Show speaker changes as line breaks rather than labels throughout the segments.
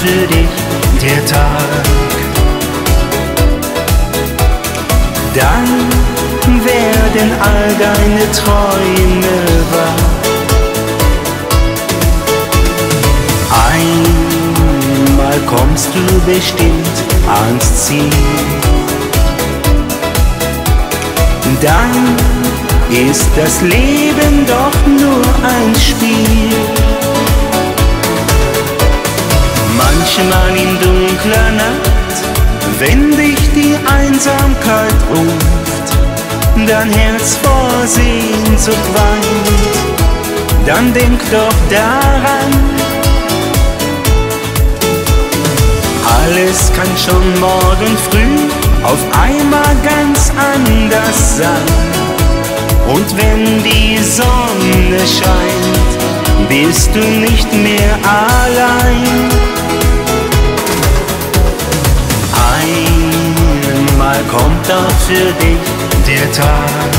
für dich der Tag. Dann werden all deine Träume wahr. Einmal kommst du bestimmt ans Ziel. Dann ist das Leben doch nur ein Spiel. Manchmal in dunkler Nacht, wenn dich die Einsamkeit ruft, dein Herz vor Sehnsucht weint, dann denk doch daran, alles kann schon morgen früh auf einmal ganz anders sein. Und wenn die Sonne scheint, bist du nicht mehr allein. Für dich der Tag.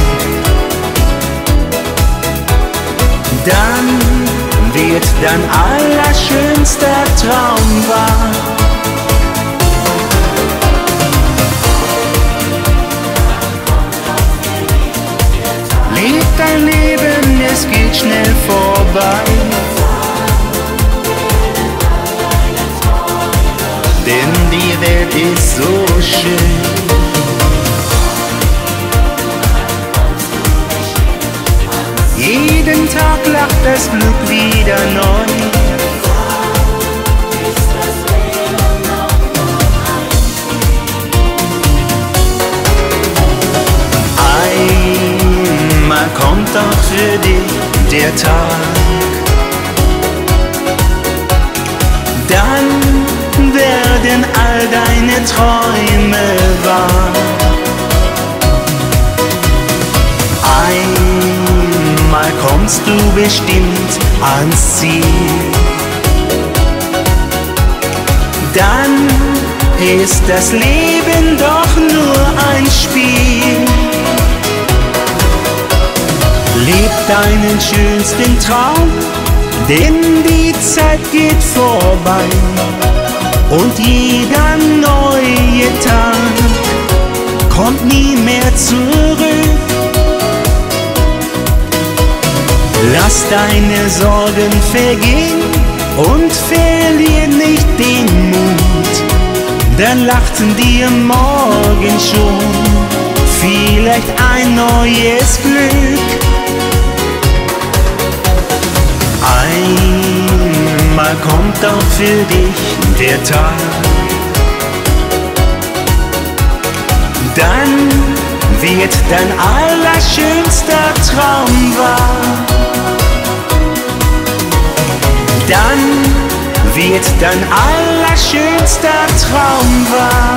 Dann wird dein allerschönster Traum wahr. Leb dein Leben, es geht schnell vorbei. Denn die Welt ist so schön. Tag lacht das Glück wieder neu. Einmal kommt auch für dich der Tag. Dann werden all deine Träume kommst du bestimmt ans Ziel. Dann ist das Leben doch nur ein Spiel. Leb deinen schönsten Traum, denn die Zeit geht vorbei und jeder neue Tag kommt nie mehr zurück. Lass deine Sorgen vergehen und verlier nicht den Mut, dann lachten dir morgen schon vielleicht ein neues Glück. Einmal kommt auch für dich der Tag. Dann wird dein allerschönster Traum wahr. Wird dein allerschönster Traum wahr.